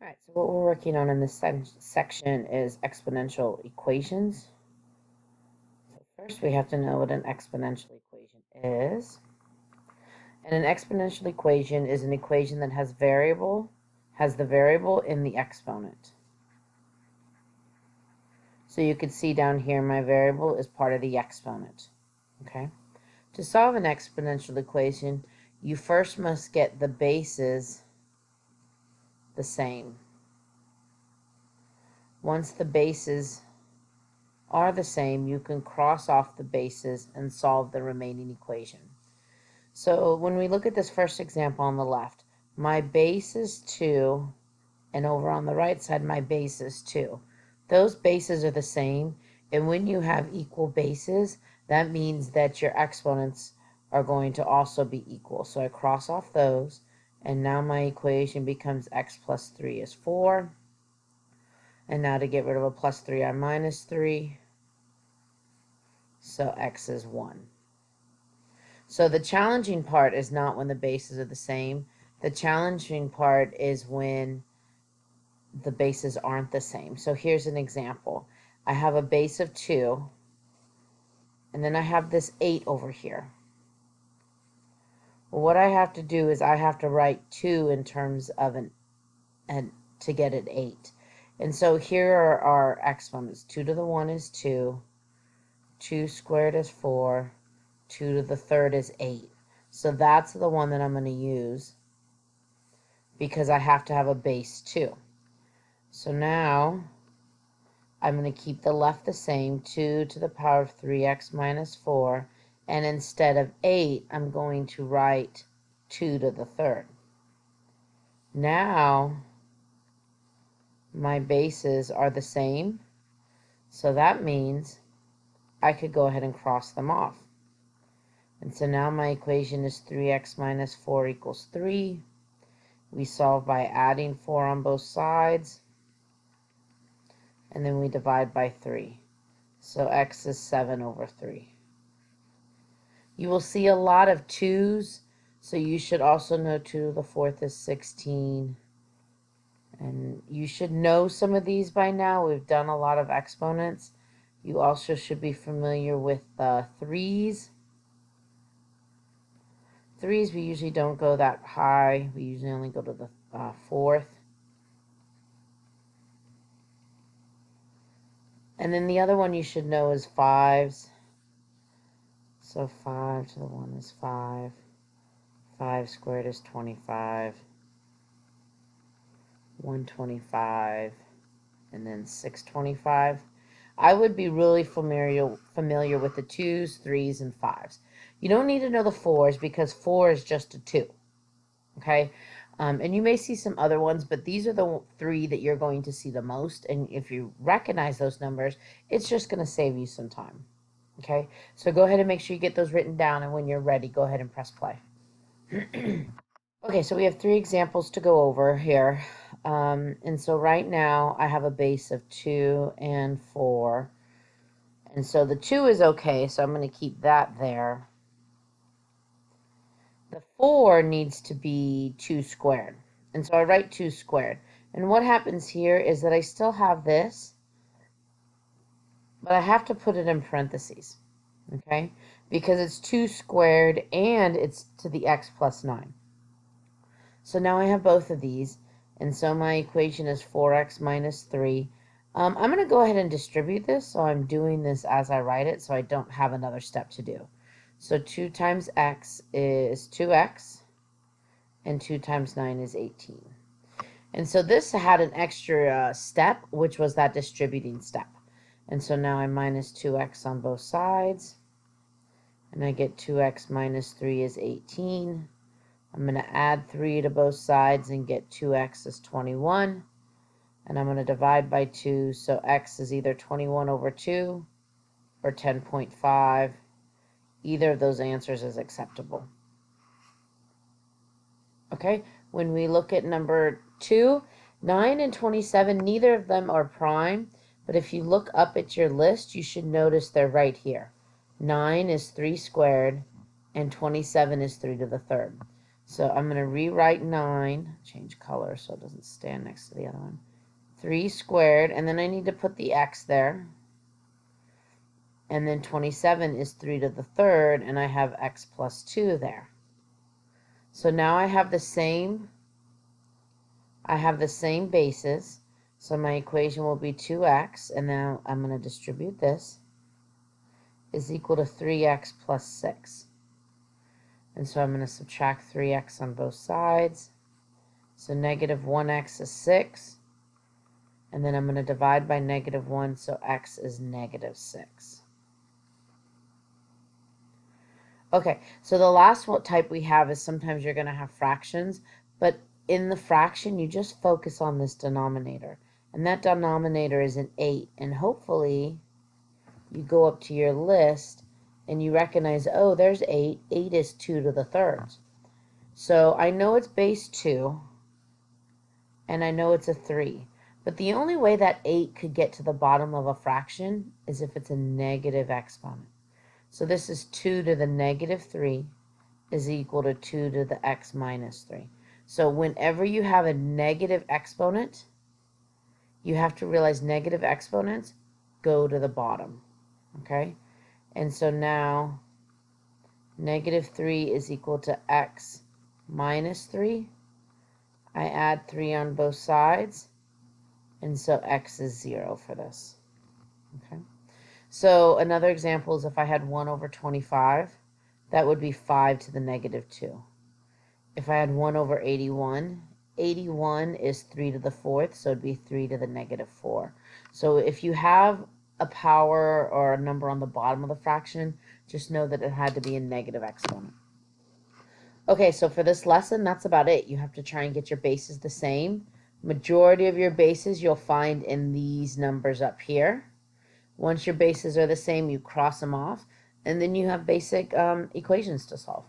All right, so what we're working on in this sec section is exponential equations. So first we have to know what an exponential equation is. And an exponential equation is an equation that has variable, has the variable in the exponent. So you can see down here my variable is part of the exponent. Okay. To solve an exponential equation, you first must get the bases the same. Once the bases are the same, you can cross off the bases and solve the remaining equation. So when we look at this first example on the left, my base is 2, and over on the right side, my base is 2. Those bases are the same, and when you have equal bases, that means that your exponents are going to also be equal. So I cross off those, and now my equation becomes x plus 3 is 4. And now to get rid of a plus 3, I minus 3. So x is 1. So the challenging part is not when the bases are the same. The challenging part is when the bases aren't the same. So here's an example. I have a base of 2, and then I have this 8 over here. What I have to do is I have to write 2 in terms of an, and to get an 8. And so here are our exponents. 2 to the 1 is 2. 2 squared is 4. 2 to the third is 8. So that's the one that I'm going to use because I have to have a base 2. So now I'm going to keep the left the same, 2 to the power of 3x minus 4 and instead of 8, I'm going to write 2 to the third. Now, my bases are the same, so that means I could go ahead and cross them off. And so now my equation is 3x minus 4 equals 3. We solve by adding 4 on both sides. And then we divide by 3. So x is 7 over 3. You will see a lot of twos, so you should also know 2 to the fourth is 16. And you should know some of these by now. We've done a lot of exponents. You also should be familiar with the threes. Threes, we usually don't go that high. We usually only go to the uh, fourth. And then the other one you should know is fives. So 5 to the 1 is 5. 5 squared is 25. 125. And then 625. I would be really familiar familiar with the 2s, 3s, and 5s. You don't need to know the 4s because 4 is just a 2. Okay? Um, and you may see some other ones, but these are the three that you're going to see the most. And if you recognize those numbers, it's just going to save you some time. Okay, so go ahead and make sure you get those written down, and when you're ready, go ahead and press play. okay, so we have three examples to go over here. Um, and so right now, I have a base of 2 and 4. And so the 2 is okay, so I'm going to keep that there. The 4 needs to be 2 squared. And so I write 2 squared. And what happens here is that I still have this, but I have to put it in parentheses, okay? Because it's 2 squared and it's to the x plus 9. So now I have both of these, and so my equation is 4x minus 3. Um, I'm going to go ahead and distribute this, so I'm doing this as I write it, so I don't have another step to do. So 2 times x is 2x, and 2 times 9 is 18. And so this had an extra uh, step, which was that distributing step. And so now I'm minus 2x on both sides. And I get 2x minus 3 is 18. I'm going to add 3 to both sides and get 2x is 21. And I'm going to divide by 2. So x is either 21 over 2 or 10.5. Either of those answers is acceptable. Okay, when we look at number 2, 9 and 27, neither of them are prime. But if you look up at your list, you should notice they're right here. 9 is 3 squared, and 27 is 3 to the third. So I'm going to rewrite 9, change color so it doesn't stand next to the other one. 3 squared, and then I need to put the x there. And then 27 is 3 to the third, and I have x plus 2 there. So now I have the same, I have the same bases. So my equation will be 2x, and now I'm going to distribute this, is equal to 3x plus 6. And so I'm going to subtract 3x on both sides. So negative 1x is 6. And then I'm going to divide by negative 1, so x is negative 6. Okay, so the last type we have is sometimes you're going to have fractions, but in the fraction, you just focus on this denominator. And that denominator is an 8. And hopefully, you go up to your list and you recognize, oh, there's 8. 8 is 2 to the thirds. So I know it's base 2, and I know it's a 3. But the only way that 8 could get to the bottom of a fraction is if it's a negative exponent. So this is 2 to the negative 3 is equal to 2 to the x minus 3. So whenever you have a negative exponent, you have to realize negative exponents go to the bottom. Okay? And so now negative 3 is equal to x minus 3. I add 3 on both sides. And so x is 0 for this. Okay? So another example is if I had 1 over 25, that would be 5 to the negative 2. If I had 1 over 81, 81 is 3 to the 4th, so it'd be 3 to the negative 4. So if you have a power or a number on the bottom of the fraction, just know that it had to be a negative exponent. Okay, so for this lesson, that's about it. You have to try and get your bases the same. Majority of your bases you'll find in these numbers up here. Once your bases are the same, you cross them off, and then you have basic um, equations to solve.